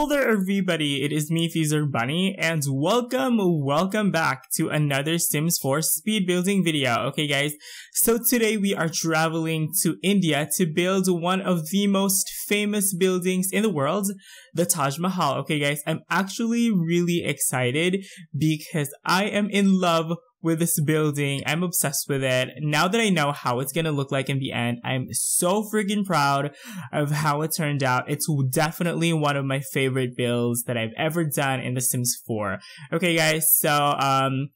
Hello there everybody, it is me Freezer Bunny and welcome, welcome back to another Sims 4 speed building video. Okay guys, so today we are traveling to India to build one of the most famous buildings in the world, the Taj Mahal. Okay guys, I'm actually really excited because I am in love with this building. I'm obsessed with it. Now that I know how it's gonna look like in the end, I'm so freaking proud of how it turned out. It's definitely one of my favorite builds that I've ever done in The Sims 4. Okay guys, so um,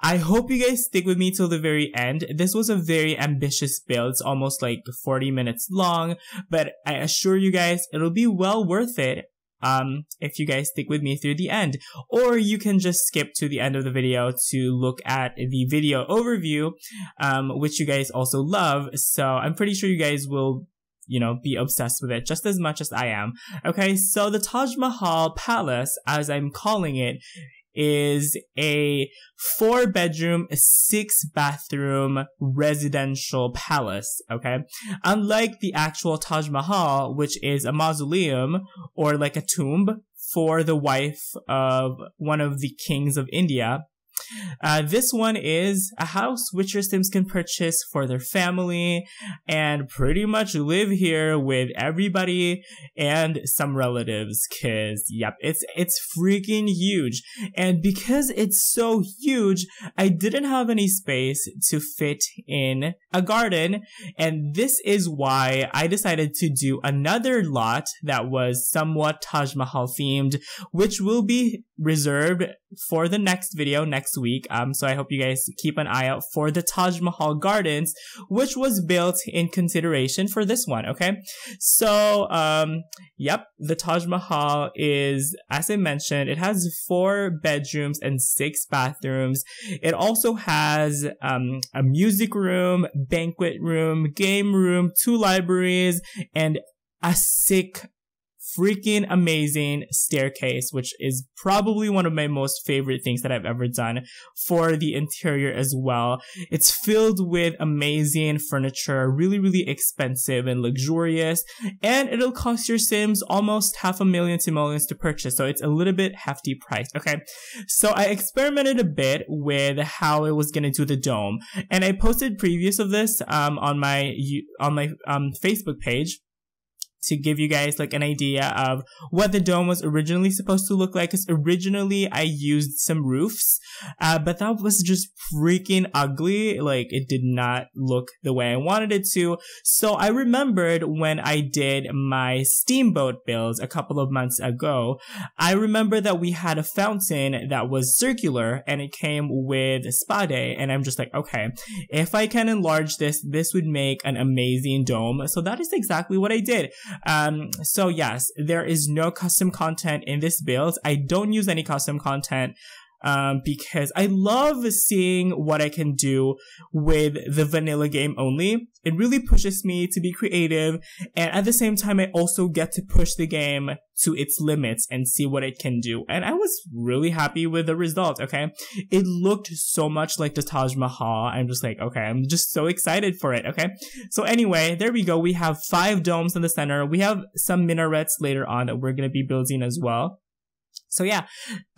I hope you guys stick with me till the very end. This was a very ambitious build. It's almost like 40 minutes long, but I assure you guys, it'll be well worth it um, if you guys stick with me through the end. Or you can just skip to the end of the video to look at the video overview, um, which you guys also love. So I'm pretty sure you guys will you know, be obsessed with it just as much as I am. Okay, so the Taj Mahal Palace, as I'm calling it, is a four bedroom, six bathroom residential palace. Okay. Unlike the actual Taj Mahal, which is a mausoleum or like a tomb for the wife of one of the kings of India, uh, this one is a house which your Sims can purchase for their family and pretty much live here with everybody and some relatives. Cause yep, it's, it's freaking huge. And because it's so huge, I didn't have any space to fit in a garden. And this is why I decided to do another lot that was somewhat Taj Mahal themed, which will be reserved for the next video next week. Um, so I hope you guys keep an eye out for the Taj Mahal Gardens, which was built in consideration for this one. Okay. So, um, yep, the Taj Mahal is, as I mentioned, it has four bedrooms and six bathrooms. It also has, um, a music room, banquet room, game room, two libraries, and a sick freaking amazing staircase, which is probably one of my most favorite things that I've ever done for the interior as well. It's filled with amazing furniture, really, really expensive and luxurious, and it'll cost your Sims almost half a million to millions to purchase. So it's a little bit hefty priced. Okay. So I experimented a bit with how it was going to do the dome and I posted previews of this, um, on my, on my, um, Facebook page to give you guys like an idea of what the dome was originally supposed to look like. Cause originally I used some roofs, uh, but that was just freaking ugly. Like it did not look the way I wanted it to. So I remembered when I did my steamboat builds a couple of months ago, I remember that we had a fountain that was circular and it came with spade. And I'm just like, okay, if I can enlarge this, this would make an amazing dome. So that is exactly what I did. Um, so yes, there is no custom content in this build. I don't use any custom content um, because I love seeing what I can do with the vanilla game only. It really pushes me to be creative, and at the same time, I also get to push the game to its limits and see what it can do. And I was really happy with the result, okay? It looked so much like the Taj Mahal. I'm just like, okay, I'm just so excited for it, okay? So anyway, there we go. We have five domes in the center. We have some minarets later on that we're gonna be building as well. So yeah,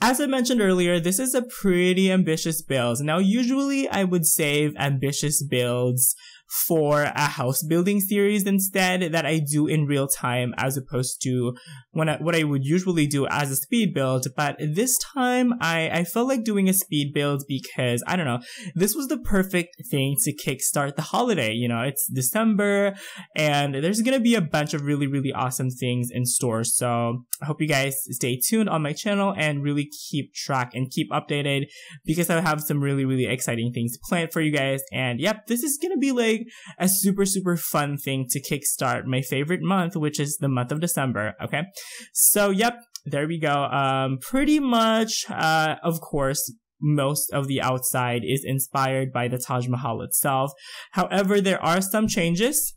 as I mentioned earlier, this is a pretty ambitious build. Now, usually I would save ambitious builds for a house building series instead that I do in real time as opposed to when I, what I would usually do as a speed build. But this time I, I felt like doing a speed build because I don't know, this was the perfect thing to kickstart the holiday. You know, it's December and there's going to be a bunch of really, really awesome things in store. So I hope you guys stay tuned on my channel and really keep track and keep updated because I have some really, really exciting things planned for you guys. And yep, this is going to be like like a super, super fun thing to kickstart my favorite month, which is the month of December. Okay. So, yep, there we go. Um, pretty much, uh, of course, most of the outside is inspired by the Taj Mahal itself. However, there are some changes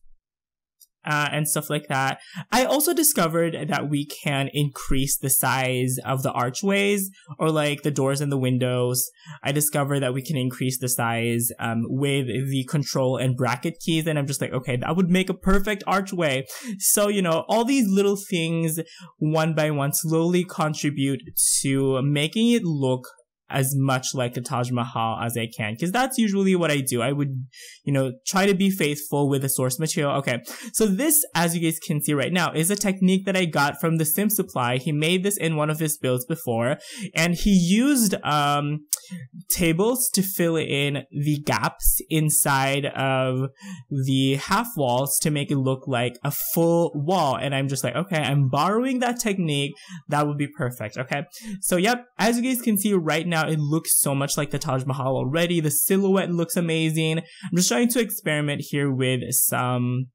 uh, and stuff like that. I also discovered that we can increase the size of the archways or like the doors and the windows. I discovered that we can increase the size um, with the control and bracket keys, and I'm just like, okay, that would make a perfect archway. So you know, all these little things one by one slowly contribute to making it look as much like the Taj Mahal as I can. Cause that's usually what I do. I would, you know, try to be faithful with the source material. Okay. So this, as you guys can see right now, is a technique that I got from the Sim Supply. He made this in one of his builds before and he used, um, tables to fill in the gaps inside of the half walls to make it look like a full wall. And I'm just like, okay, I'm borrowing that technique. That would be perfect. Okay. So yep, as you guys can see right now, it looks so much like the Taj Mahal already. The silhouette looks amazing. I'm just trying to experiment here with some,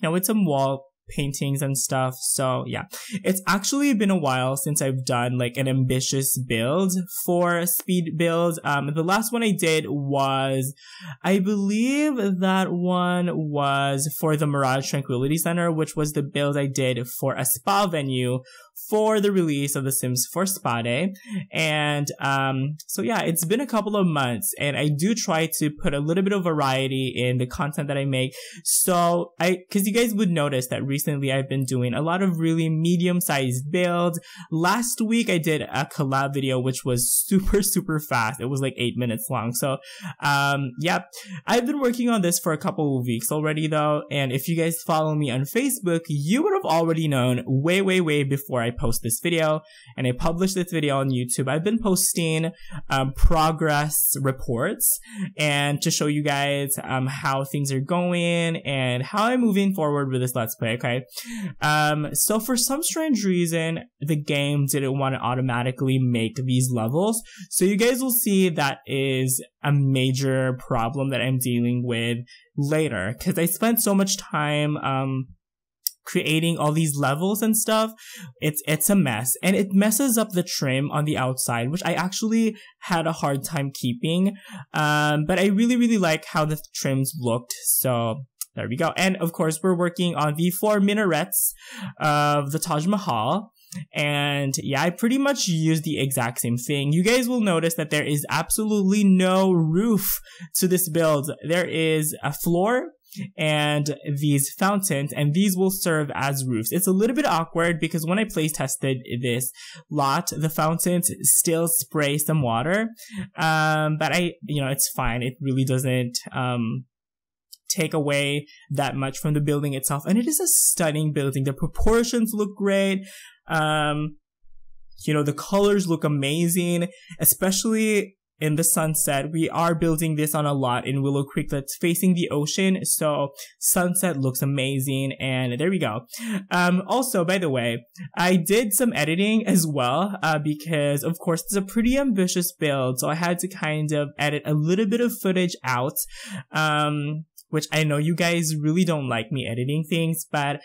you know, with some wall paintings and stuff. So yeah, it's actually been a while since I've done like an ambitious build for speed builds. Um, the last one I did was, I believe that one was for the Mirage Tranquility Center, which was the build I did for a spa venue for the release of The Sims 4 Spa Day. And um, so yeah, it's been a couple of months and I do try to put a little bit of variety in the content that I make. So I, cause you guys would notice that recently I've been doing a lot of really medium sized builds. Last week I did a collab video, which was super, super fast. It was like eight minutes long. So, um, yeah, I've been working on this for a couple of weeks already though. And if you guys follow me on Facebook, you would have already known way, way, way before I post this video and I publish this video on YouTube. I've been posting um, progress reports and to show you guys um, how things are going and how I'm moving forward with this Let's Play, okay? Um, so for some strange reason, the game didn't want to automatically make these levels. So you guys will see that is a major problem that I'm dealing with later because I spent so much time um, creating all these levels and stuff, it's it's a mess and it messes up the trim on the outside, which I actually had a hard time keeping. Um, but I really really like how the trims looked, so there we go. And of course, we're working on the four minarets of the Taj Mahal. And yeah, I pretty much use the exact same thing. You guys will notice that there is absolutely no roof to this build. There is a floor and these fountains and these will serve as roofs. It's a little bit awkward because when I play tested this lot, the fountains still spray some water. Um, but I, you know, it's fine. It really doesn't, um, take away that much from the building itself. And it is a stunning building. The proportions look great. Um, you know, the colors look amazing, especially in the sunset. We are building this on a lot in Willow Creek that's facing the ocean. So sunset looks amazing. And there we go. Um, also, by the way, I did some editing as well, uh, because of course it's a pretty ambitious build. So I had to kind of edit a little bit of footage out. Um, which I know you guys really don't like me editing things, but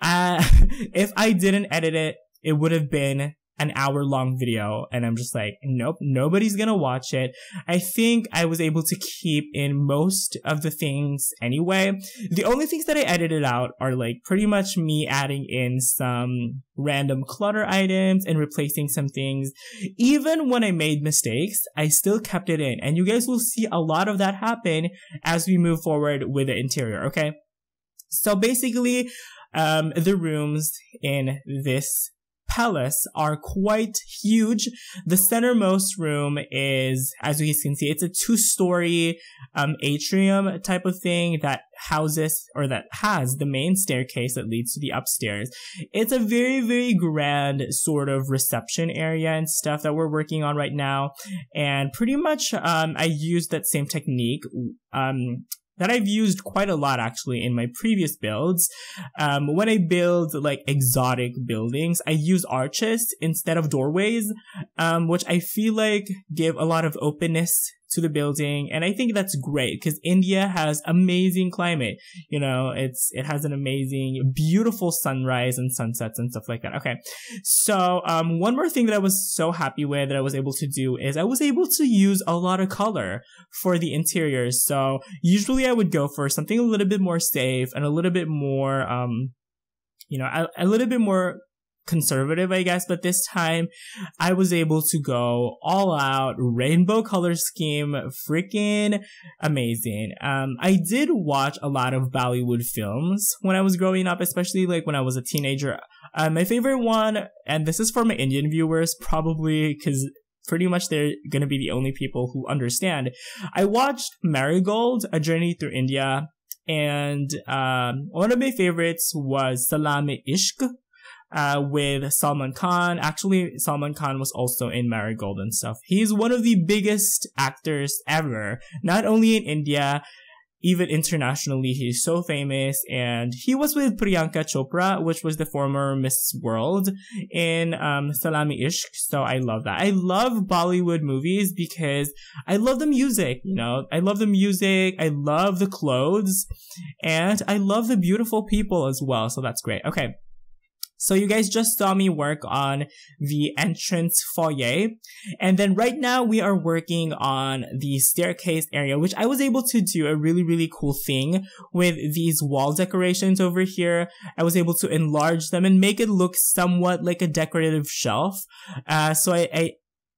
uh, if I didn't edit it, it would have been an hour long video and I'm just like, nope, nobody's gonna watch it. I think I was able to keep in most of the things anyway. The only things that I edited out are like pretty much me adding in some random clutter items and replacing some things. Even when I made mistakes, I still kept it in and you guys will see a lot of that happen as we move forward with the interior, okay? So basically, um, the rooms in this palace are quite huge. The centermost room is, as you can see, it's a two-story um, atrium type of thing that houses or that has the main staircase that leads to the upstairs. It's a very, very grand sort of reception area and stuff that we're working on right now. And pretty much, um, I used that same technique, um, that I've used quite a lot actually in my previous builds. Um, when I build like exotic buildings, I use arches instead of doorways, um, which I feel like give a lot of openness to the building. And I think that's great because India has amazing climate. You know, it's, it has an amazing, beautiful sunrise and sunsets and stuff like that. Okay. So, um, one more thing that I was so happy with that I was able to do is I was able to use a lot of color for the interiors. So usually I would go for something a little bit more safe and a little bit more, um, you know, a, a little bit more conservative, I guess, but this time I was able to go all out rainbow color scheme, freaking amazing. Um, I did watch a lot of Bollywood films when I was growing up, especially like when I was a teenager. Uh, my favorite one, and this is for my Indian viewers, probably because pretty much they're gonna be the only people who understand. I watched Marigold, A Journey Through India, and um, one of my favorites was Salaam-e-Ishq, uh, with Salman Khan. Actually, Salman Khan was also in Marigold and stuff. He's one of the biggest actors ever, not only in India, even internationally. He's so famous and he was with Priyanka Chopra, which was the former Miss World in, um, Salaam-e-Ishq. So I love that. I love Bollywood movies because I love the music, you know, I love the music. I love the clothes and I love the beautiful people as well. So that's great. Okay. So you guys just saw me work on the entrance foyer. And then right now we are working on the staircase area, which I was able to do a really, really cool thing with these wall decorations over here. I was able to enlarge them and make it look somewhat like a decorative shelf. Uh, so I, I,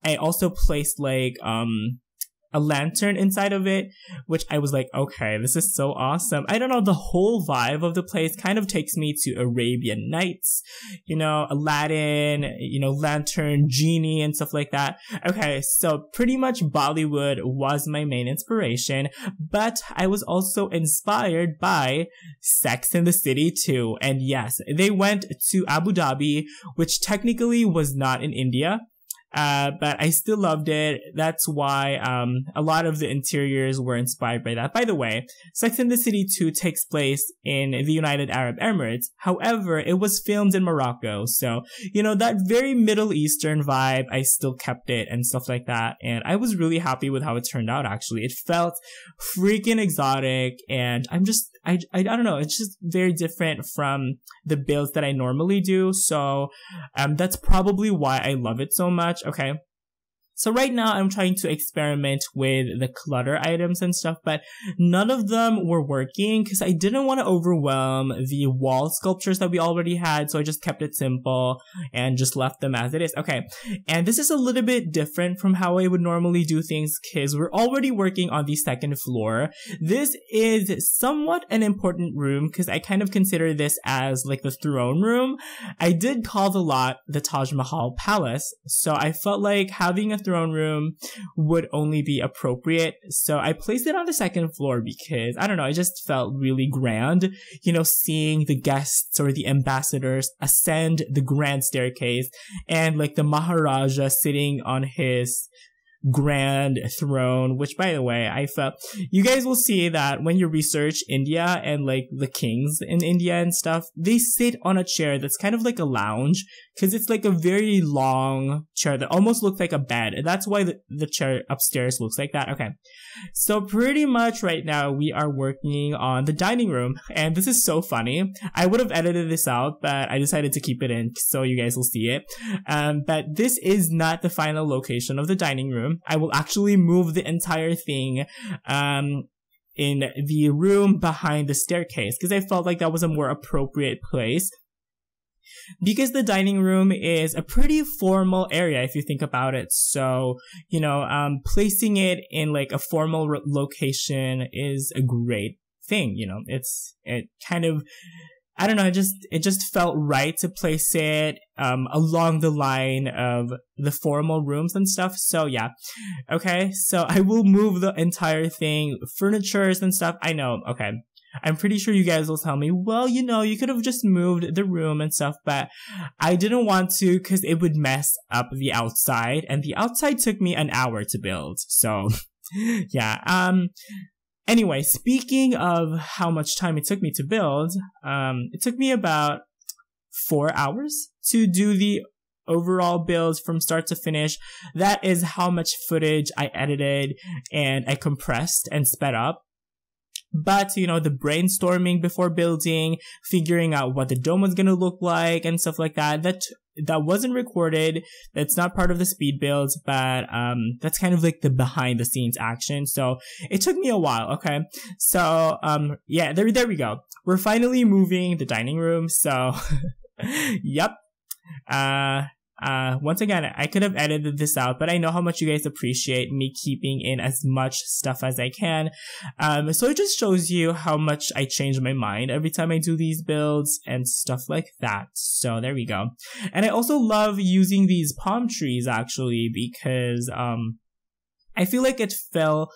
I also placed like, um, a lantern inside of it, which I was like, okay, this is so awesome. I don't know, the whole vibe of the place kind of takes me to Arabian Nights, you know, Aladdin, you know, lantern, genie and stuff like that. Okay, so pretty much Bollywood was my main inspiration, but I was also inspired by Sex in the City 2. And yes, they went to Abu Dhabi, which technically was not in India. Uh, but I still loved it. That's why, um, a lot of the interiors were inspired by that. By the way, Sex and the City 2 takes place in the United Arab Emirates. However, it was filmed in Morocco. So, you know, that very Middle Eastern vibe, I still kept it and stuff like that. And I was really happy with how it turned out, actually. It felt freaking exotic and I'm just, I, I, don't know. It's just very different from the builds that I normally do. So, um, that's probably why I love it so much. Okay. So right now I'm trying to experiment with the clutter items and stuff, but none of them were working because I didn't want to overwhelm the wall sculptures that we already had. So I just kept it simple and just left them as it is. Okay. And this is a little bit different from how I would normally do things because we're already working on the second floor. This is somewhat an important room because I kind of consider this as like the throne room. I did call the lot the Taj Mahal Palace. So I felt like having a throne throne room would only be appropriate. So I placed it on the second floor because I don't know, it just felt really grand, you know, seeing the guests or the ambassadors ascend the grand staircase and like the Maharaja sitting on his grand throne, which by the way, I felt you guys will see that when you research India and like the kings in India and stuff, they sit on a chair that's kind of like a lounge because it's like a very long chair that almost looks like a bed. And that's why the, the chair upstairs looks like that. Okay. So pretty much right now we are working on the dining room and this is so funny. I would have edited this out, but I decided to keep it in so you guys will see it. Um, but this is not the final location of the dining room. I will actually move the entire thing, um, in the room behind the staircase because I felt like that was a more appropriate place because the dining room is a pretty formal area if you think about it. So, you know, um, placing it in like a formal location is a great thing, you know, it's, it kind of, I don't know, it just, it just felt right to place it, um, along the line of the formal rooms and stuff. So yeah. Okay. So I will move the entire thing, furnitures and stuff. I know. Okay. I'm pretty sure you guys will tell me, well, you know, you could have just moved the room and stuff, but I didn't want to because it would mess up the outside and the outside took me an hour to build. So yeah. Um, anyway, speaking of how much time it took me to build, um, it took me about four hours to do the overall build from start to finish. That is how much footage I edited and I compressed and sped up. But, you know, the brainstorming before building, figuring out what the dome was going to look like and stuff like that, that, that wasn't recorded. That's not part of the speed builds, but, um, that's kind of like the behind the scenes action. So it took me a while. Okay. So, um, yeah, there, there we go. We're finally moving the dining room. So, yep. Uh, uh, once again, I could have edited this out, but I know how much you guys appreciate me keeping in as much stuff as I can. Um, so it just shows you how much I change my mind every time I do these builds and stuff like that. So there we go. And I also love using these palm trees actually because, um, I feel like it fell,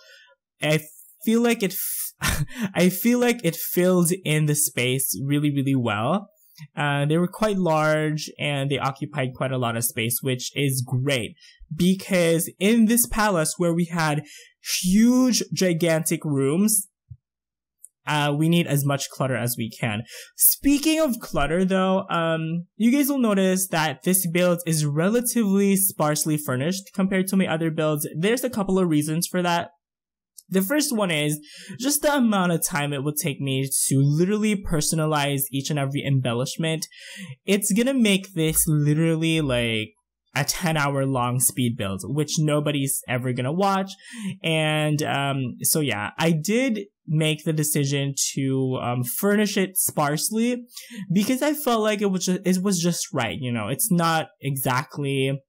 I feel like it, I feel like it filled in the space really, really well. Uh, they were quite large and they occupied quite a lot of space, which is great because in this palace where we had huge, gigantic rooms, uh, we need as much clutter as we can. Speaking of clutter though, um, you guys will notice that this build is relatively sparsely furnished compared to my other builds. There's a couple of reasons for that. The first one is just the amount of time it would take me to literally personalize each and every embellishment. It's gonna make this literally like a 10 hour long speed build, which nobody's ever gonna watch. And, um, so yeah, I did make the decision to, um, furnish it sparsely because I felt like it was just, it was just right. You know, it's not exactly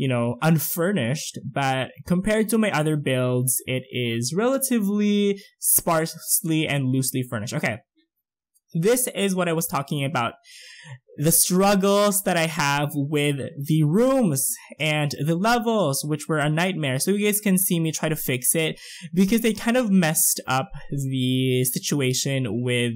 you know, unfurnished, but compared to my other builds, it is relatively sparsely and loosely furnished. Okay. This is what I was talking about the struggles that I have with the rooms and the levels, which were a nightmare. So you guys can see me try to fix it because they kind of messed up the situation with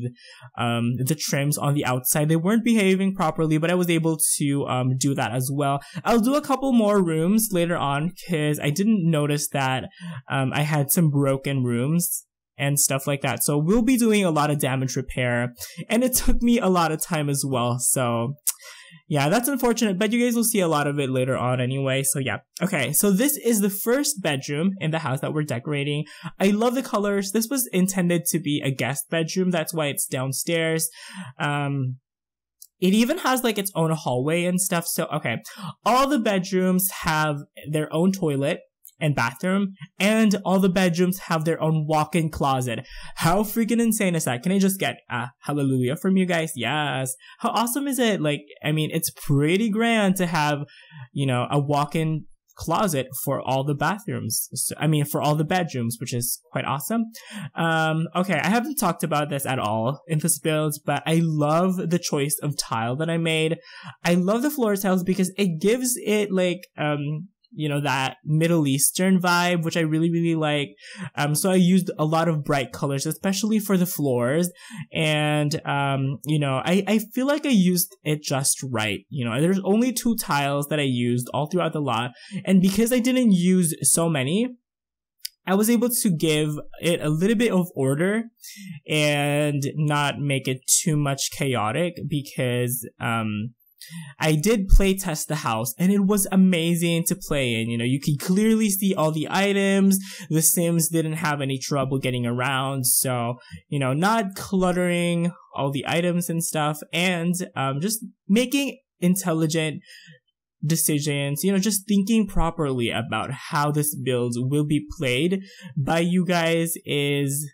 um, the trims on the outside. They weren't behaving properly, but I was able to um, do that as well. I'll do a couple more rooms later on because I didn't notice that um, I had some broken rooms and stuff like that. So we'll be doing a lot of damage repair and it took me a lot of time as well. So yeah, that's unfortunate, but you guys will see a lot of it later on anyway. So yeah. Okay. So this is the first bedroom in the house that we're decorating. I love the colors. This was intended to be a guest bedroom. That's why it's downstairs. Um, it even has like its own hallway and stuff. So, okay. All the bedrooms have their own toilet and bathroom, and all the bedrooms have their own walk-in closet. How freaking insane is that? Can I just get a hallelujah from you guys? Yes. How awesome is it? Like, I mean, it's pretty grand to have, you know, a walk-in closet for all the bathrooms. So, I mean, for all the bedrooms, which is quite awesome. Um, okay, I haven't talked about this at all in this build, but I love the choice of tile that I made. I love the floor tiles because it gives it like, um, you know, that Middle Eastern vibe, which I really, really like. Um, so I used a lot of bright colors, especially for the floors. And, um, you know, I, I feel like I used it just right. You know, there's only two tiles that I used all throughout the lot. And because I didn't use so many, I was able to give it a little bit of order and not make it too much chaotic because, um, I did play test the house and it was amazing to play in. You know, you could clearly see all the items. The Sims didn't have any trouble getting around. So, you know, not cluttering all the items and stuff and, um, just making intelligent decisions, you know, just thinking properly about how this build will be played by you guys is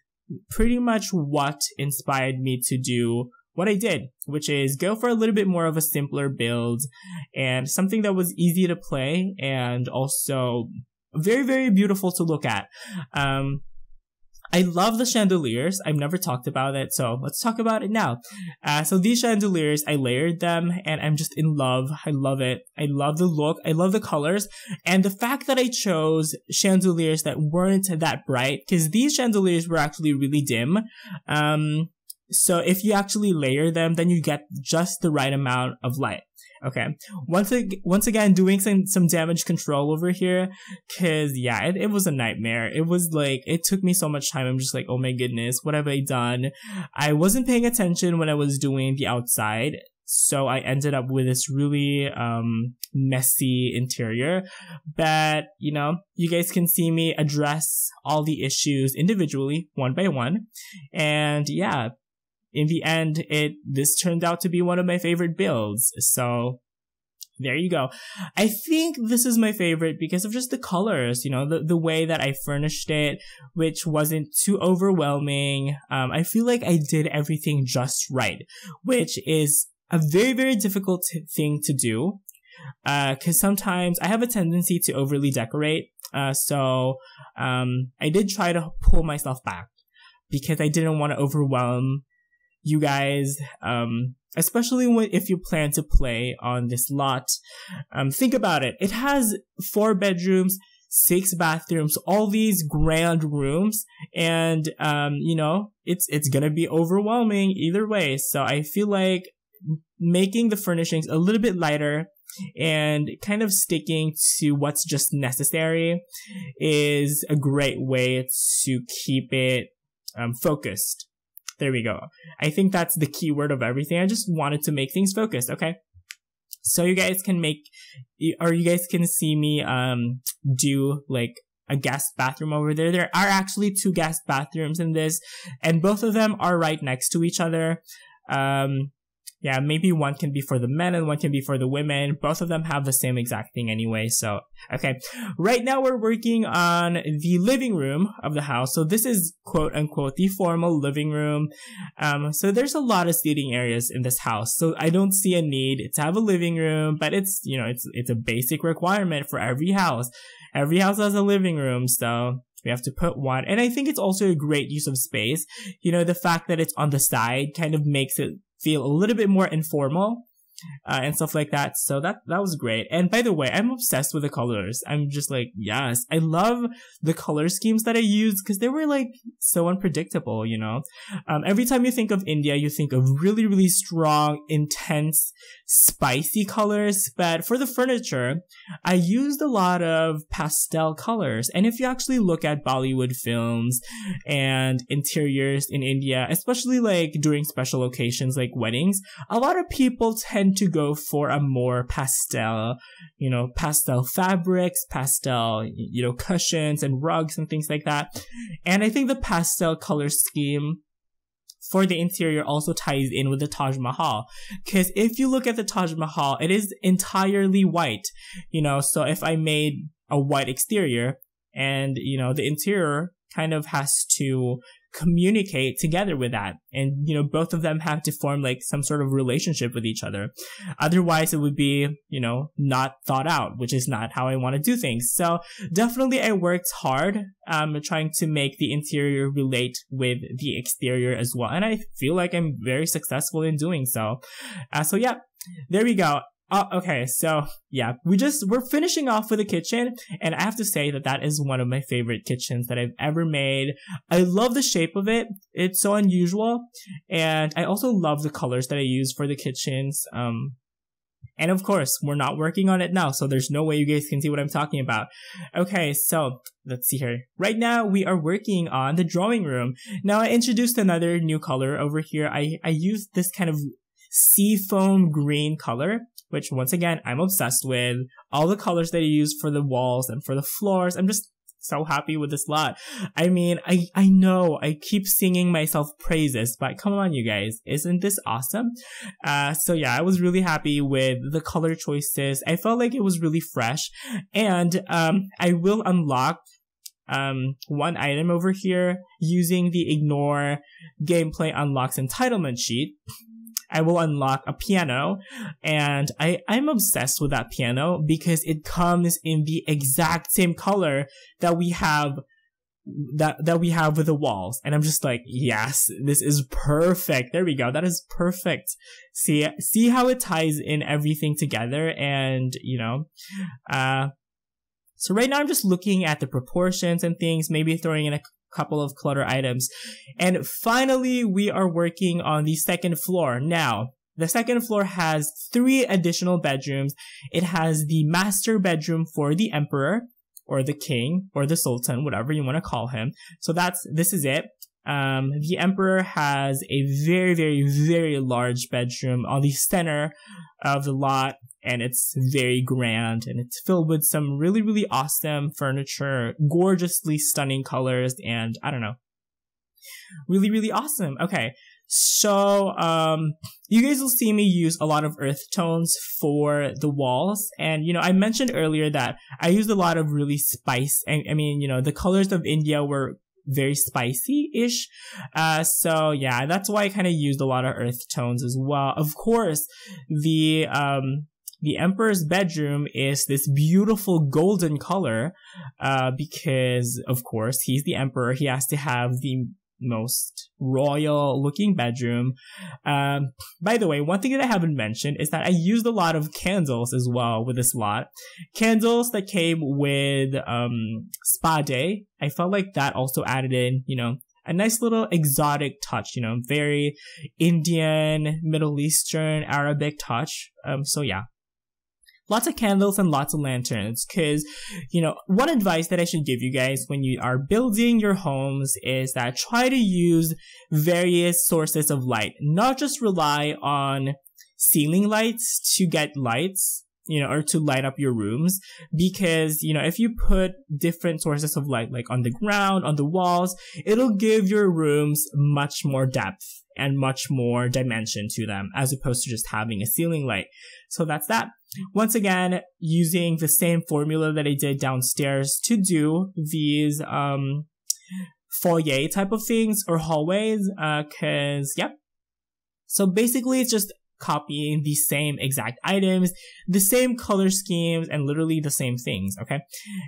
pretty much what inspired me to do what I did, which is go for a little bit more of a simpler build and something that was easy to play and also very, very beautiful to look at. Um, I love the chandeliers. I've never talked about it, so let's talk about it now. Uh, so these chandeliers, I layered them and I'm just in love. I love it. I love the look. I love the colors and the fact that I chose chandeliers that weren't that bright because these chandeliers were actually really dim. Um, so if you actually layer them, then you get just the right amount of light. Okay. Once ag- once again, doing some, some damage control over here. Cause yeah, it, it was a nightmare. It was like, it took me so much time. I'm just like, oh my goodness, what have I done? I wasn't paying attention when I was doing the outside. So I ended up with this really, um, messy interior. But, you know, you guys can see me address all the issues individually, one by one. And yeah, in the end, it, this turned out to be one of my favorite builds. So there you go. I think this is my favorite because of just the colors, you know, the, the way that I furnished it, which wasn't too overwhelming. Um, I feel like I did everything just right, which is a very, very difficult thing to do. Uh, cause sometimes I have a tendency to overly decorate. Uh, so, um, I did try to pull myself back because I didn't want to overwhelm you guys. Um, especially when, if you plan to play on this lot. Um, think about it. It has four bedrooms, six bathrooms, all these grand rooms, and um, you know, it's it's gonna be overwhelming either way. So I feel like making the furnishings a little bit lighter and kind of sticking to what's just necessary is a great way to keep it um, focused. There we go. I think that's the key word of everything. I just wanted to make things focused, okay? So you guys can make, or you guys can see me, um, do like a guest bathroom over there. There are actually two guest bathrooms in this, and both of them are right next to each other. Um, yeah, maybe one can be for the men and one can be for the women. Both of them have the same exact thing anyway. So, okay. Right now we're working on the living room of the house. So this is quote unquote the formal living room. Um, so there's a lot of seating areas in this house. So I don't see a need to have a living room, but it's, you know, it's, it's a basic requirement for every house. Every house has a living room. So we have to put one. And I think it's also a great use of space. You know, the fact that it's on the side kind of makes it feel a little bit more informal uh, and stuff like that. So that that was great. And by the way, I'm obsessed with the colors. I'm just like, yes, I love the color schemes that I used because they were like so unpredictable. You know, um, every time you think of India, you think of really, really strong, intense, spicy colors. But for the furniture, I used a lot of pastel colors. And if you actually look at Bollywood films and interiors in India, especially like during special occasions like weddings, a lot of people tend tend to go for a more pastel, you know, pastel fabrics, pastel, you know, cushions and rugs and things like that. And I think the pastel color scheme for the interior also ties in with the Taj Mahal. Cause if you look at the Taj Mahal, it is entirely white, you know, so if I made a white exterior and, you know, the interior kind of has to communicate together with that. And, you know, both of them have to form like some sort of relationship with each other. Otherwise, it would be, you know, not thought out, which is not how I want to do things. So definitely I worked hard, um, trying to make the interior relate with the exterior as well. And I feel like I'm very successful in doing so. Uh, so yeah, there we go. Oh, okay. So yeah, we just, we're finishing off with a kitchen and I have to say that that is one of my favorite kitchens that I've ever made. I love the shape of it. It's so unusual. And I also love the colors that I use for the kitchens. Um, and of course, we're not working on it now, so there's no way you guys can see what I'm talking about. Okay, so let's see here. Right now, we are working on the drawing room. Now, I introduced another new color over here. I, I used this kind of seafoam green color which once again, I'm obsessed with. All the colors that I use for the walls and for the floors. I'm just so happy with this lot. I mean, I, I know I keep singing myself praises, but come on, you guys. Isn't this awesome? Uh, so yeah, I was really happy with the color choices. I felt like it was really fresh and, um, I will unlock um, one item over here using the ignore gameplay unlocks entitlement cheat. I will unlock a piano and I, I'm obsessed with that piano because it comes in the exact same color that we have that that we have with the walls. And i'm just like yes this is perfect. There we go. That is perfect. See see how it ties in everything together and you know uh so right now i'm just looking at the proportions and things maybe throwing in a couple of clutter items. And finally, we are working on the second floor. Now, the second floor has three additional bedrooms. It has the master bedroom for the emperor or the king or the sultan, whatever you want to call him. So that's, this is it. Um, the emperor has a very, very, very large bedroom on the center of the lot, and it's very grand, and it's filled with some really, really awesome furniture, gorgeously stunning colors, and I don't know. Really, really awesome. Okay. So, um, you guys will see me use a lot of earth tones for the walls. And, you know, I mentioned earlier that I used a lot of really spice. and I mean, you know, the colors of India were very spicy-ish. Uh, so yeah, that's why I kind of used a lot of earth tones as well. Of course, the, um, the emperor's bedroom is this beautiful golden color, uh, because of course he's the emperor. He has to have the most royal looking bedroom. Um, by the way, one thing that I haven't mentioned is that I used a lot of candles as well with this lot. Candles that came with, um, spa day. I felt like that also added in, you know, a nice little exotic touch, you know, very Indian, Middle Eastern, Arabic touch. Um, so yeah, lots of candles and lots of lanterns because you know one advice that i should give you guys when you are building your homes is that try to use various sources of light not just rely on ceiling lights to get lights you know, or to light up your rooms because, you know, if you put different sources of light, like on the ground, on the walls, it'll give your rooms much more depth and much more dimension to them as opposed to just having a ceiling light. So that's that. Once again, using the same formula that I did downstairs to do these, um, foyer type of things or hallways, uh, cause, yep. So basically it's just copying the same exact items, the same color schemes, and literally the same things, okay?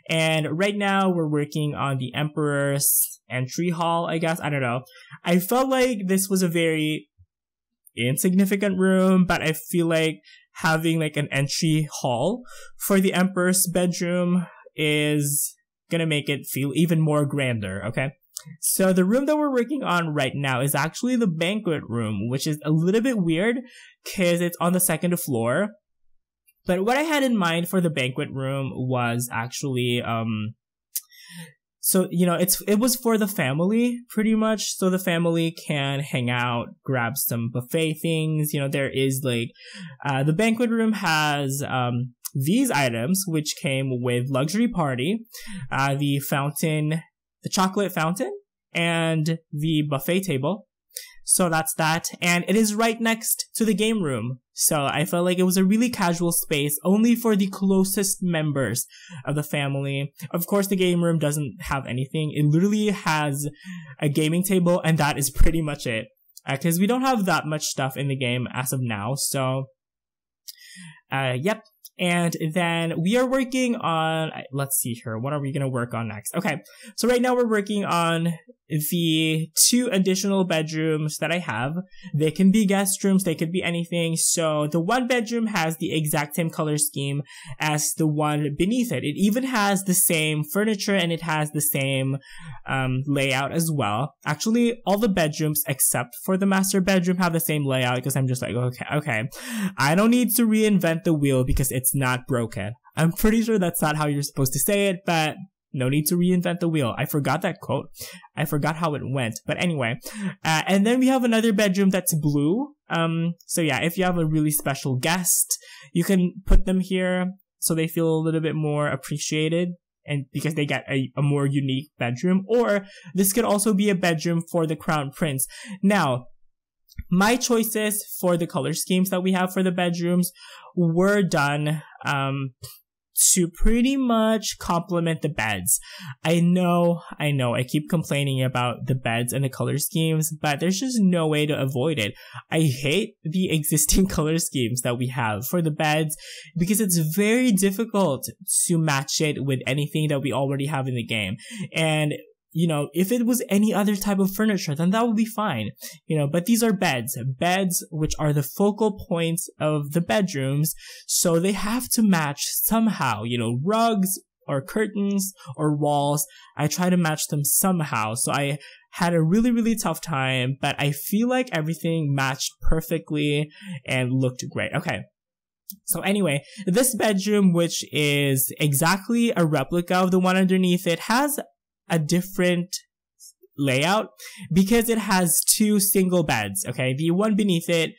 And right now we're working on the Emperor's entry hall, I guess. I don't know. I felt like this was a very insignificant room, but I feel like having like an entry hall for the Emperor's bedroom is gonna make it feel even more grander, okay? So the room that we're working on right now is actually the banquet room, which is a little bit weird because it's on the second floor. But what I had in mind for the banquet room was actually, um, so, you know, it's, it was for the family pretty much. So the family can hang out, grab some buffet things. You know, there is like, uh, the banquet room has, um, these items, which came with luxury party, uh, the fountain the chocolate fountain and the buffet table. So that's that. And it is right next to the game room. So I felt like it was a really casual space only for the closest members of the family. Of course, the game room doesn't have anything. It literally has a gaming table and that is pretty much it. Uh, Cause we don't have that much stuff in the game as of now. So, uh, yep. And then we are working on, let's see here, what are we going to work on next? Okay, so right now we're working on the two additional bedrooms that I have. They can be guest rooms, they could be anything. So the one bedroom has the exact same color scheme as the one beneath it. It even has the same furniture and it has the same um, layout as well. Actually, all the bedrooms except for the master bedroom have the same layout because I'm just like, okay, okay. I don't need to reinvent the wheel because it's not broken. I'm pretty sure that's not how you're supposed to say it, but no need to reinvent the wheel. I forgot that quote. I forgot how it went. But anyway, uh, and then we have another bedroom that's blue. Um, so yeah, if you have a really special guest, you can put them here so they feel a little bit more appreciated and because they get a, a more unique bedroom. Or this could also be a bedroom for the crown prince. Now, my choices for the color schemes that we have for the bedrooms were done um, to pretty much complement the beds. I know, I know, I keep complaining about the beds and the color schemes, but there's just no way to avoid it. I hate the existing color schemes that we have for the beds because it's very difficult to match it with anything that we already have in the game. And you know, if it was any other type of furniture, then that would be fine. You know, but these are beds, beds which are the focal points of the bedrooms. So they have to match somehow, you know, rugs or curtains or walls. I try to match them somehow. So I had a really, really tough time, but I feel like everything matched perfectly and looked great. Okay. So anyway, this bedroom, which is exactly a replica of the one underneath it, has a different layout because it has two single beds. Okay. The one beneath it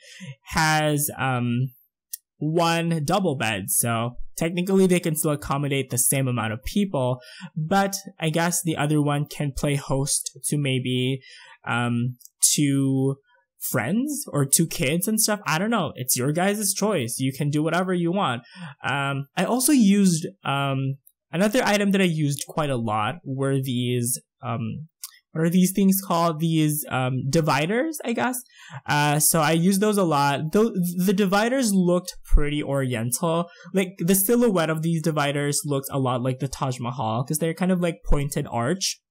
has, um, one double bed. So technically they can still accommodate the same amount of people, but I guess the other one can play host to maybe, um, two friends or two kids and stuff. I don't know. It's your guys' choice. You can do whatever you want. Um, I also used, um, another item that I used quite a lot were these, um, what are these things called? These um, dividers, I guess. Uh, so I used those a lot. The, dividers looked pretty oriental. Like the silhouette of these dividers looked a lot like the Taj Mahal because they're kind of like pointed arch.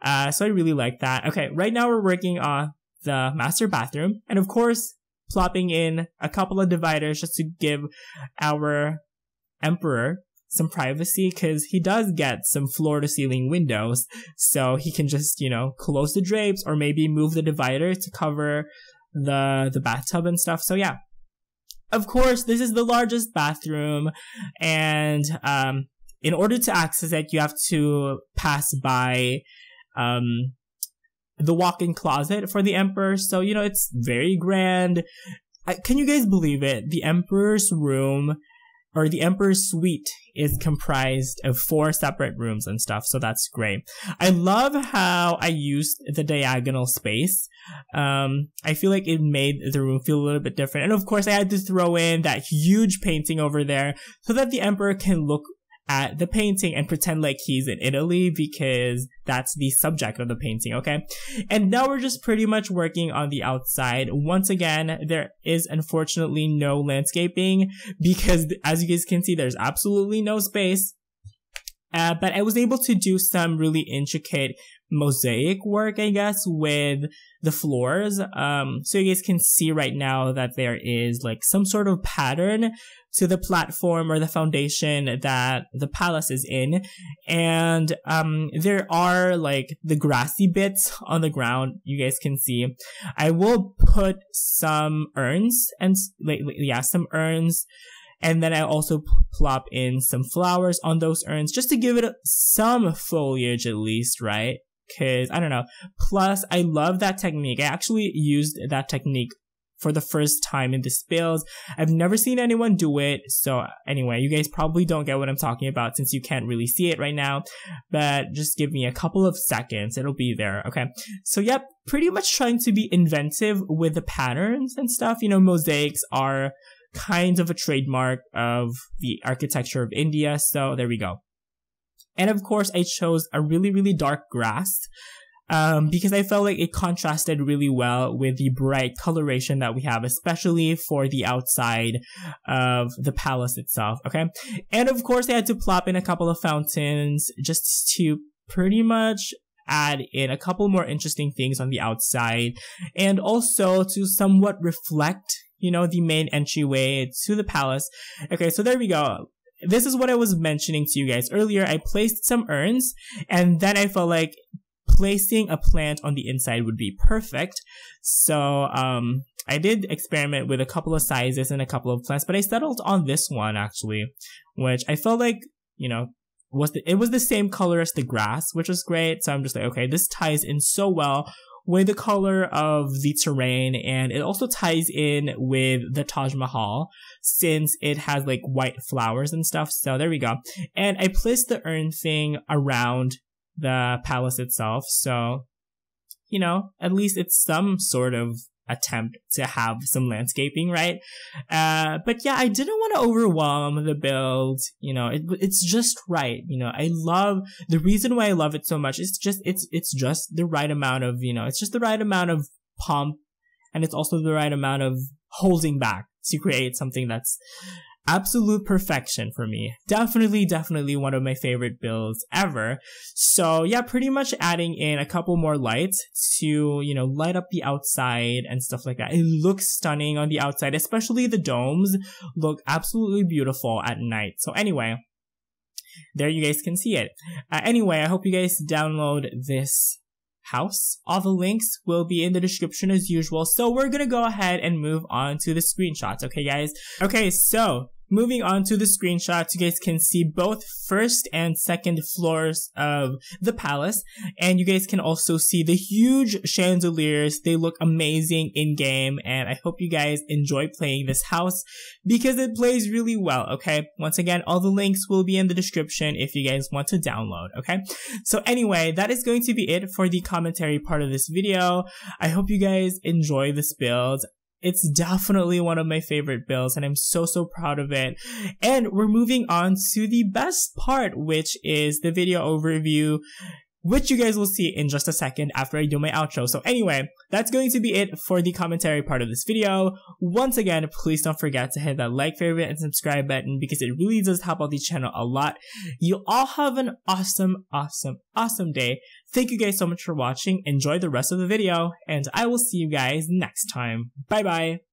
Uh, so I really like that. Okay, right now we're working on the master bathroom, and of course, plopping in a couple of dividers just to give our emperor some privacy because he does get some floor to ceiling windows. So he can just, you know, close the drapes or maybe move the divider to cover the, the bathtub and stuff. So yeah. Of course, this is the largest bathroom and, um, in order to access it, you have to pass by, um, the walk-in closet for the emperor. So, you know, it's very grand. I, can you guys believe it? The emperor's room or the emperor's suite is comprised of four separate rooms and stuff, so that's great. I love how I used the diagonal space. Um, I feel like it made the room feel a little bit different. And of course, I had to throw in that huge painting over there so that the emperor can look at the painting and pretend like he's in Italy because that's the subject of the painting, okay? And now we're just pretty much working on the outside. Once again, there is unfortunately no landscaping because as you guys can see, there's absolutely no space. Uh, but I was able to do some really intricate mosaic work, I guess, with the floors. Um, so you guys can see right now that there is like some sort of pattern to the platform or the foundation that the palace is in. And, um, there are like the grassy bits on the ground you guys can see. I will put some urns and, yeah, some urns and then I also plop in some flowers on those urns just to give it some foliage at least, right? Cause I don't know. Plus, I love that technique. I actually used that technique for the first time in this build. I've never seen anyone do it. So anyway, you guys probably don't get what I'm talking about since you can't really see it right now, but just give me a couple of seconds. It'll be there. Okay. So yep, pretty much trying to be inventive with the patterns and stuff. You know, mosaics are kind of a trademark of the architecture of India. So there we go. And of course, I chose a really, really dark grass um, because I felt like it contrasted really well with the bright coloration that we have, especially for the outside of the palace itself. Okay. And of course, I had to plop in a couple of fountains just to pretty much add in a couple more interesting things on the outside and also to somewhat reflect you know, the main entryway to the palace. Okay, so there we go this is what I was mentioning to you guys earlier. I placed some urns and then I felt like placing a plant on the inside would be perfect. So, um, I did experiment with a couple of sizes and a couple of plants, but I settled on this one actually, which I felt like, you know, was the, it was the same color as the grass, which was great. So I'm just like, okay, this ties in so well with the color of the terrain and it also ties in with the Taj Mahal since it has like white flowers and stuff. So there we go. And I placed the urn thing around the palace itself. So, you know, at least it's some sort of attempt to have some landscaping, right? Uh, but yeah, I didn't want to overwhelm the build. You know, it, it's just right. You know, I love the reason why I love it so much. It's just, it's, it's just the right amount of, you know, it's just the right amount of pomp and it's also the right amount of holding back to create something that's absolute perfection for me. Definitely, definitely one of my favorite builds ever. So yeah, pretty much adding in a couple more lights to, you know, light up the outside and stuff like that. It looks stunning on the outside, especially the domes look absolutely beautiful at night. So anyway, there you guys can see it. Uh, anyway, I hope you guys download this house. All the links will be in the description as usual. So we're gonna go ahead and move on to the screenshots, okay guys? Okay, so moving on to the screenshots, you guys can see both first and second floors of the palace. And you guys can also see the huge chandeliers. They look amazing in game. And I hope you guys enjoy playing this house because it plays really well. Okay. Once again, all the links will be in the description if you guys want to download. Okay. So anyway, that is going to be it for the commentary part of this video. I hope you guys enjoy this build. It's definitely one of my favorite builds and I'm so, so proud of it. And we're moving on to the best part, which is the video overview which you guys will see in just a second after I do my outro. So anyway, that's going to be it for the commentary part of this video. Once again, please don't forget to hit that like, favorite, and subscribe button because it really does help out the channel a lot. You all have an awesome, awesome, awesome day. Thank you guys so much for watching. Enjoy the rest of the video, and I will see you guys next time. Bye bye.